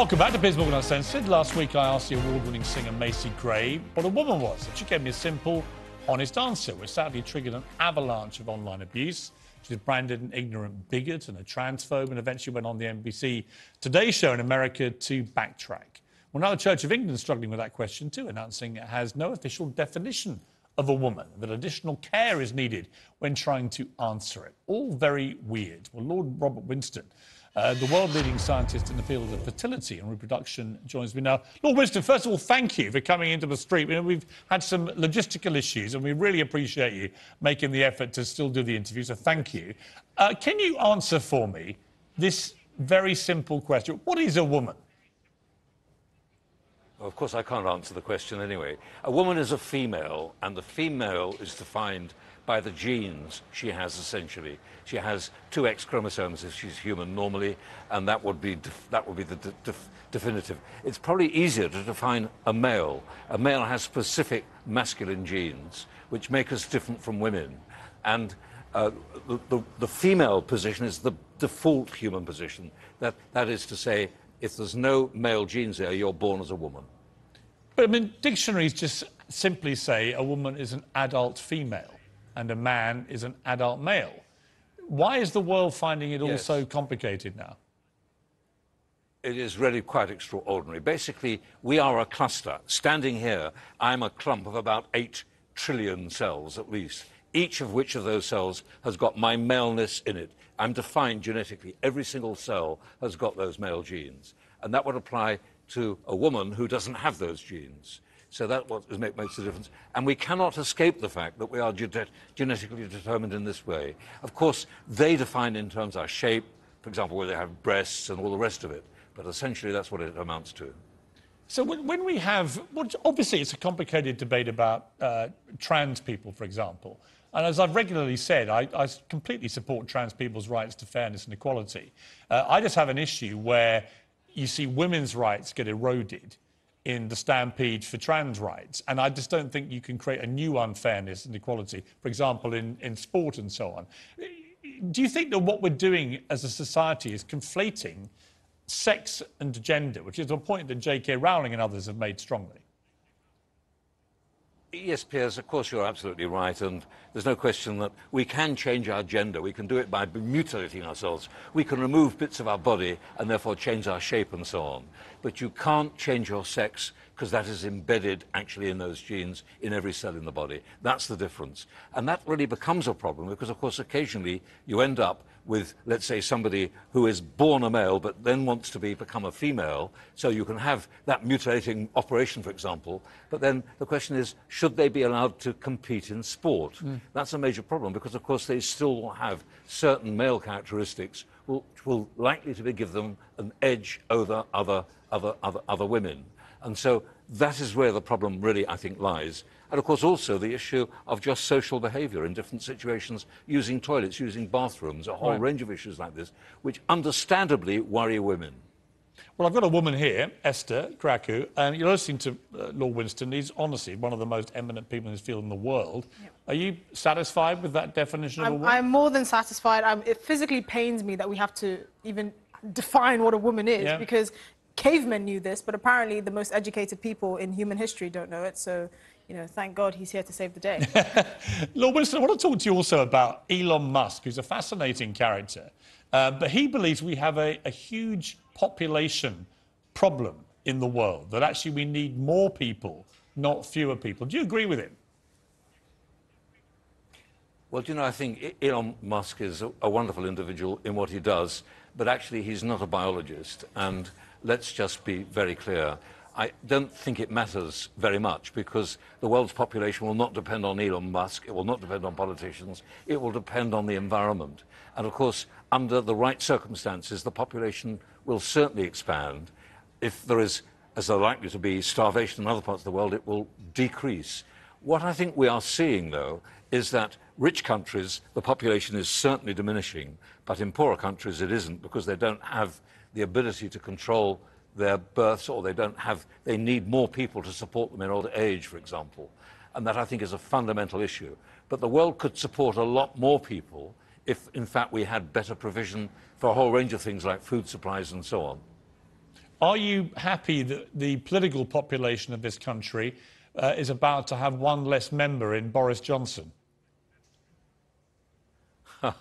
Welcome back to Morgan Uncensored. Last week I asked the award-winning singer Macy Gray what a woman was, and she gave me a simple, honest answer, which sadly triggered an avalanche of online abuse. She was branded an ignorant bigot and a transphobe, and eventually went on the NBC Today show in America to backtrack. Well, now the Church of England is struggling with that question too, announcing it has no official definition of a woman, that additional care is needed when trying to answer it. All very weird. Well, Lord Robert Winston uh, the world leading scientist in the field of fertility and reproduction joins me now. Lord Winston, first of all, thank you for coming into the street. We've had some logistical issues and we really appreciate you making the effort to still do the interview, so thank you. Uh, can you answer for me this very simple question? What is a woman? Of course, I can't answer the question anyway. A woman is a female, and the female is defined by the genes she has essentially. She has two X chromosomes if she's human normally, and that would be, that would be the de definitive. It's probably easier to define a male. A male has specific masculine genes which make us different from women. And uh, the, the, the, female position is the default human position. That, that is to say, if there's no male genes there, you're born as a woman. But I mean, dictionaries just simply say a woman is an adult female and a man is an adult male. Why is the world finding it all yes. so complicated now? It is really quite extraordinary. Basically, we are a cluster. Standing here, I'm a clump of about 8 trillion cells at least, each of which of those cells has got my maleness in it. I'm defined genetically. Every single cell has got those male genes. And that would apply to a woman who doesn't have those genes. So that what makes the difference. And we cannot escape the fact that we are genetically determined in this way. Of course, they define in terms of our shape, for example, where they have breasts and all the rest of it. But essentially, that's what it amounts to. So when we have, well, obviously, it's a complicated debate about uh, trans people, for example. And as I've regularly said, I, I, completely support trans people's rights to fairness and equality. Uh, I just have an issue where you see women's rights get eroded in the stampede for trans rights. And I just don't think you can create a new unfairness and equality, for example, in, in sport and so on. Do you think that what we're doing as a society is conflating sex and gender, which is a point that J.K. Rowling and others have made strongly? Yes, Piers, of course you're absolutely right, and there's no question that we can change our gender. We can do it by mutilating ourselves. We can remove bits of our body and therefore change our shape and so on. But you can't change your sex because that is embedded actually in those genes in every cell in the body. That's the difference. And that really becomes a problem because, of course, occasionally you end up with, let's say, somebody who is born a male but then wants to be, become a female. So you can have that mutating operation, for example. But then the question is, should they be allowed to compete in sport? Mm. That's a major problem because, of course, they still have certain male characteristics which will likely to give them an edge over other, other, other, other women. And so that is where the problem really, I think, lies. And of course, also the issue of just social behaviour in different situations, using toilets, using bathrooms, a whole right. range of issues like this, which understandably worry women. Well, I've got a woman here, Esther Krakue, and you're listening to uh, Lord Winston. He's honestly one of the most eminent people in this field in the world. Yep. Are you satisfied with that definition I'm, of a woman? I'm more than satisfied. I'm, it physically pains me that we have to even define what a woman is yeah. because cavemen knew this, but apparently the most educated people in human history don't know it. So you know, thank God he's here to save the day. Lord Winston, I want to talk to you also about Elon Musk, who's a fascinating character. Uh, but he believes we have a, a huge population problem in the world, that actually we need more people, not fewer people. Do you agree with him? Well, do you know, I think Elon Musk is a, a, wonderful individual in what he does, but actually he's not a biologist. And let's just be very clear. I don't think it matters very much because the world's population will not depend on Elon Musk, it will not depend on politicians, it will depend on the environment. And of course, under the right circumstances, the population will certainly expand. If there is, as there likely to be, starvation in other parts of the world, it will decrease. What I think we are seeing, though, is that rich countries, the population is certainly diminishing, but in poorer countries it isn't because they don't have the ability to control their births or they don't have, they need more people to support them in old age, for example. And that I think is a fundamental issue. But the world could support a lot more people if, in fact, we had better provision for a whole range of things like food supplies and so on. Are you happy that the political population of this country uh, is about to have one less member in Boris Johnson?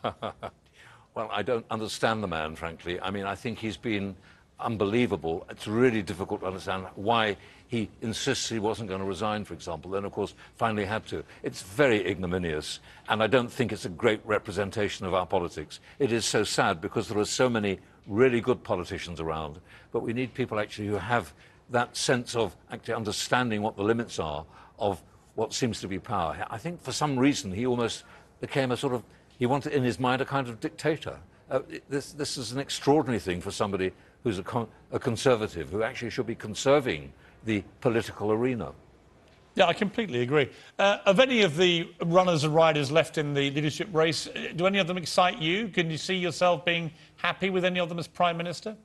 well, I don't understand the man, frankly. I mean, I think he's been unbelievable. It's really difficult to understand why he insists he wasn't going to resign, for example, then, of course, finally had to. It's very ignominious, and I don't think it's a great representation of our politics. It is so sad because there are so many really good politicians around, but we need people actually who have that sense of actually understanding what the limits are of what seems to be power. I think for some reason he almost became a sort of, he wanted in his mind a kind of dictator. Uh, this, this is an extraordinary thing for somebody who's a, con a conservative, who actually should be conserving the political arena. Yeah, I completely agree. Uh, of any of the runners and riders left in the leadership race, uh, do any of them excite you? Can you see yourself being happy with any of them as Prime Minister?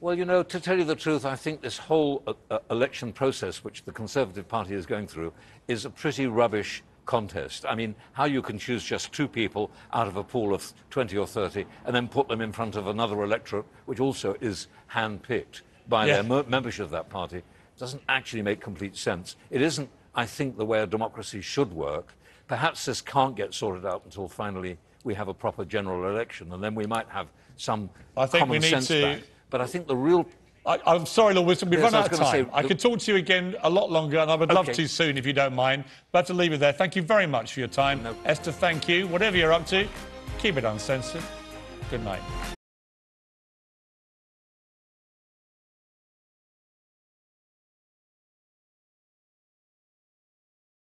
Well, you know, to tell you the truth, I think this whole uh, uh, election process, which the Conservative Party is going through, is a pretty rubbish contest. I mean, how you can choose just two people out of a pool of 20 or 30 and then put them in front of another electorate, which also is hand-picked by yeah. their membership of that party, doesn't actually make complete sense. It isn't, I think, the way a democracy should work. Perhaps this can't get sorted out until finally we have a proper general election, and then we might have some I think common we need sense to... back. But I think the real I, am sorry, Lord Winston, we've yes, run out of time. Say, I could talk to you again a lot longer, and I would okay. love to soon if you don't mind. But I have to leave it there. Thank you very much for your time. No. Esther, thank you. Whatever you're up to, keep it uncensored. Good night.